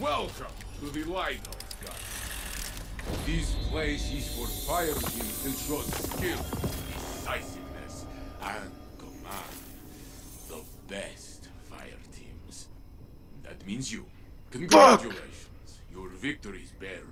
Welcome to the Lighthouse, guys. This place is for fire teams to show skill, decisiveness, and command. The best fire teams. That means you. Congratulations. Your victory is buried.